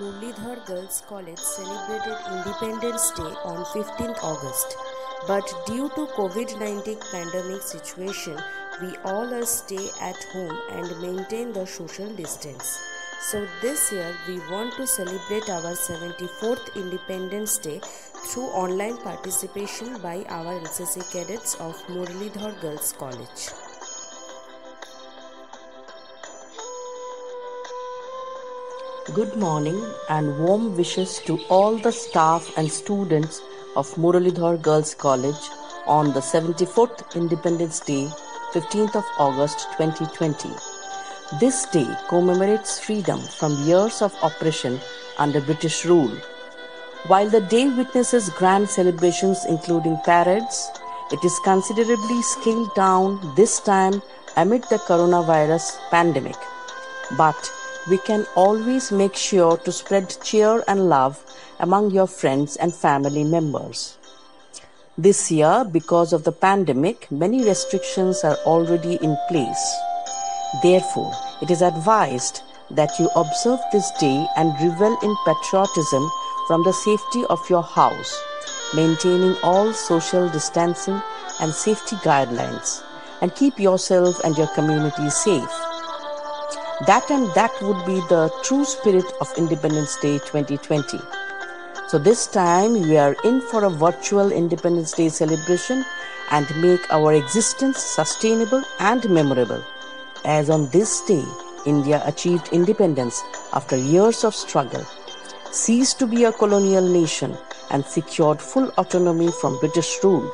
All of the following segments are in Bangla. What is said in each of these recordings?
Murlidhar Girls College celebrated Independence Day on 15th August. But due to COVID-19 pandemic situation, we all are stay at home and maintain the social distance. So this year we want to celebrate our 74th Independence Day through online participation by our NCC cadets of Murlidhar Girls College. Good morning and warm wishes to all the staff and students of Muralidhar Girls College on the 74th Independence Day, 15th of August 2020. This day commemorates freedom from years of oppression under British rule. While the day witnesses grand celebrations including parades, it is considerably scaled down this time amid the coronavirus pandemic. But we can always make sure to spread cheer and love among your friends and family members. This year, because of the pandemic, many restrictions are already in place. Therefore, it is advised that you observe this day and revel in patriotism from the safety of your house, maintaining all social distancing and safety guidelines, and keep yourself and your community safe. That and that would be the true spirit of Independence Day 2020. So this time we are in for a virtual Independence Day celebration and make our existence sustainable and memorable. As on this day, India achieved independence after years of struggle, ceased to be a colonial nation, and secured full autonomy from British rule.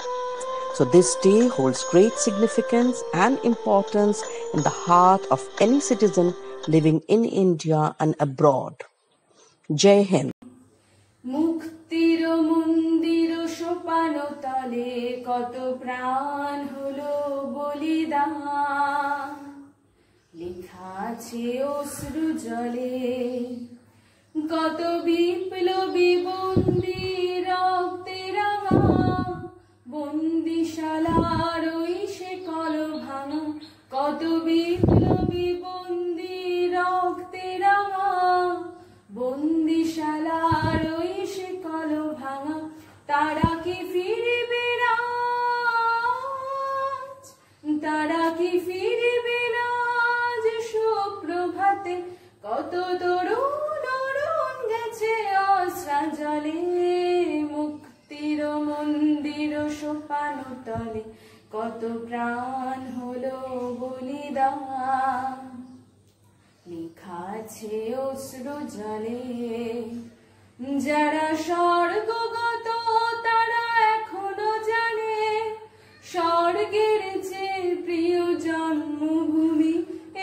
So, this day holds great significance and importance in the heart of any citizen living in India and abroad. Jai Hind. মুক্তির মন্দির সোপান তলে কত প্রাণ হলো বলিদান লেখা আছে অশ্রু জলে, কত বিপ্লবী বন্দি রক্তে রাঙা বন্দিশালার ওই সে কত বিপ্লবী ভাঙা, তারা ফিরবে না? তারা কি ফিরবে যে সুপ্রভাতে? কত তরুণ অরুণ গেছে অশ্রা জলে মুক্তির মন্দির সোপান তলে কত প্রাণ হলো বলিদান লেখা আছে অশ্রু জলে, যারা স্বর্গগত, তারা এখনও জানে, স্বর্গের যে প্রিয় জন্মভূমি,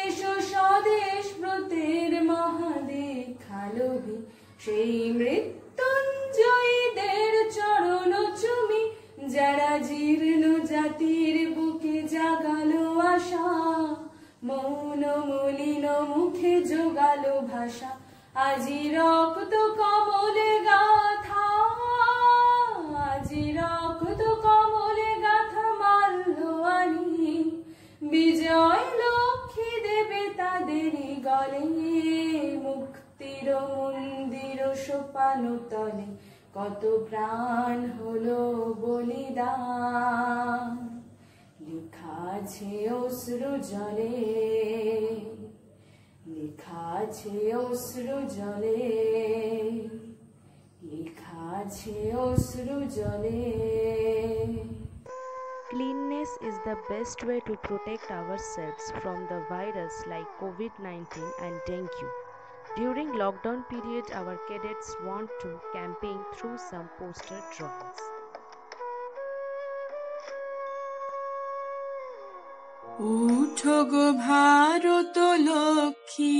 এসো স্বদেশ ব্রতের মহাদেখালোভি। সেই মৃত্যুঞ্জয়ীদের মৌন মলিন মুখে যোগালো ভাষা। আজি রক্ত কমলে গাথা, আজি রক্ত কমলে গাথা মাল্য আনি বিজয় লক্ষ্মী দেবে তাদেরই গলে, মুক্তির মন্দির সোপান তলে। কত প্রাণ হলো বলিদান। লেখা আছে অশ্রু জলে লেখা আছে অশ্রু জলে লেখা আছে অশ্রু জলে Cleanliness is the best way to protect ourselves from the virus like COVID-19 and dengue. During lockdown period, our cadets want to campaign through some poster drawings. উঠো গো ভারত লক্ষ্মী,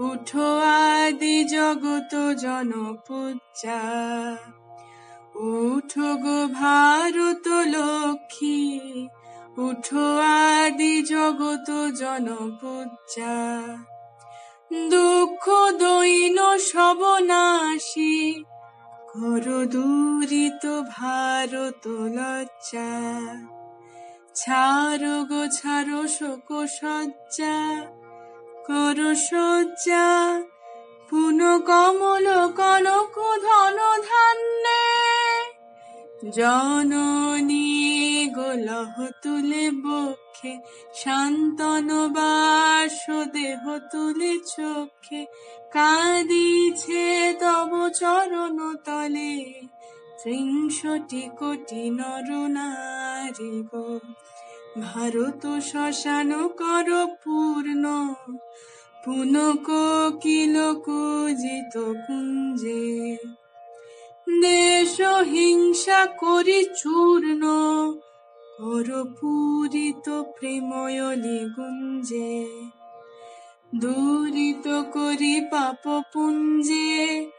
উঠো আদি জগত জনপূজা। উঠো গো ভারত লক্ষ্মী, উঠো আদি জগত জনপূজা। দুঃখ দৈন সবনাশী, কর দূরিত ভারত লজ্জা। ছাড়ো গো, ছাড়ো শোক সজ্জা কর সজ্জা পুন কমল কনক ধন ধান্যে, জননী গোলহ তুলে বক্ষে, শান্তন বাস দেহ তুলে চোখে, কাঁদিছে তব চরণ তলে। ত্রিংশটি কোটি নর নারী গো। ভারত শ্মশান কর পূর্ণ, পুনক কিল কুজিত কুঞ্জে। দেশ হিংসা করি চূর্ণ, কর পূরিত প্রেময়লি গুঞ্জে। দূরিত করি পাপ পুঞ্জে,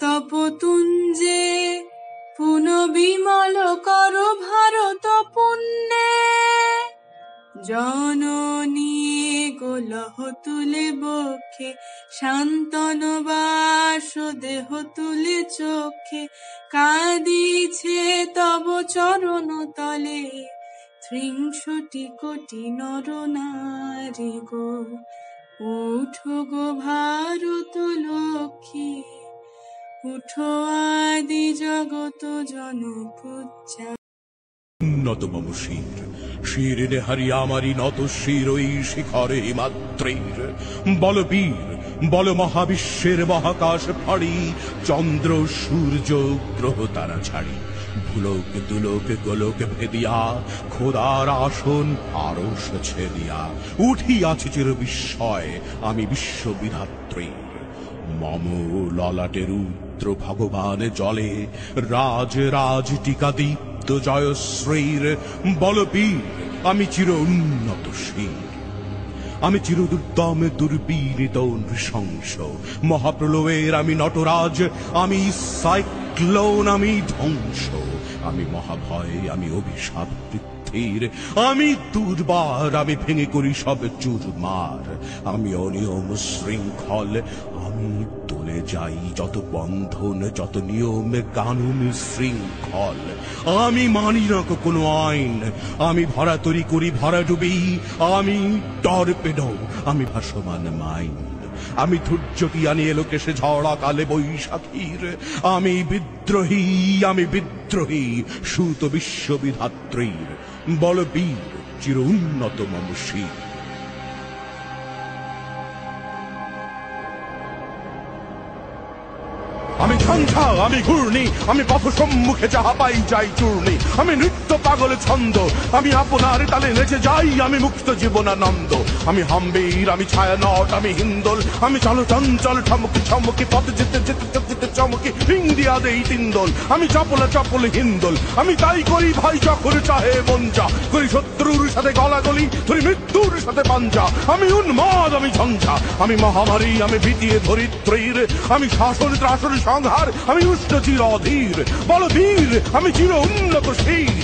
তপ তুঞ্জে পুন বিমল কর ভারত পুণ্যে। জননী গোলহ তুলে বক্ষে, শান্তন বাস দেহ তুলে চোখে কাঁদিছে তব চরণ তলে, ত্রিংশটি কোটি নর নারী গো। উঠো গো ভারত লক্ষ্মী। উঠো আদি জগত জনপূজা। উন্নত মম শির শিরে হারি আমারি নত শির ওই শিখরে মাত্রের বল বীর বল মহাবিশ্বের মহাকাশ ফাড়ি, চন্দ্র, সূর্য, গ্রহ তারা ছাড়ি। ভুলোক, দুলোক, গোলোক ভেদিয়া, খোদার আসন আরস ছেদিয়া। উঠিয়াছে চির বিস্ময় আমি বিশ্ববিধাত্রীর মম ললাটের রুদ্র ভগবান জলে রাজ রাজ টিকা দীপ্ত জয়শ্রীর বলবীর, আমি চির উন্নত শীর। আমি চির দুর্দম দুর্বীরিত নৃশংস, মহাপ্রলয়ের আমি নটরাজ, আমি সাইক্লোন, আমি ধ্বংস, আমি মহাভয়, আমি অভিশাপ পৃথিবীর, আমি দুর্বার, আমি ভেঙে করি সব চুরমার, আমি অনিয়ম শৃঙ্খল, আমি তোলে যাই, যত বন্ধন, যত নিয়ম, কানুন, শৃঙ্খল, আমি মানি না কোনো আইন। আমি ভরা তরি করি ভরা ডুবি, আমি টর্পেডো, আমি ভাসমান মাইন আমি ধৈর্যটি আনি এলো কেসে ঝড়া কালে বৈশাখীর। আমি বিদ্রোহী আমি বিদ্রোহী, সুত বিশ্ববিধাত্রীর। বলবীর, চির উন্নত মম আমি ঝঞ্ঝা আমি ঘূর্ণি, আমি পথ সম্মুখে যাহা পাই যাই চূর্ণি। আমি নৃত্য, পাগল, ছন্দ, আমি আপনার তালে নেচে যাই, আমি মুক্ত জীবনানন্দ। আমি হাম্বির, আমি ছায়া নট আমি হিন্দোল, আমি চলো চঞ্চল, ঠমকি ছমকি পথ যেতে যেতে যেতে চমকি রিং দিয়া দেই আমি চপলে চপলে, হিন্দোল। আমি তাই করি ভাই চকর চাহে মঞ্জা করি শত্রুর সাথে গলা গলাগলি, ধরি মৃত্যুর সাথে পাঞ্জা। আমি উন্মাদ, আমি ঝঞ্ঝা। আমি মহামারী, আমি ভীতিয়ে ধরিত্রীর। আমি শাসন, ত্রাসন সংহার আমি উষ্ণ চির অধীর। বল বীর আমি চির উন্নত শীর।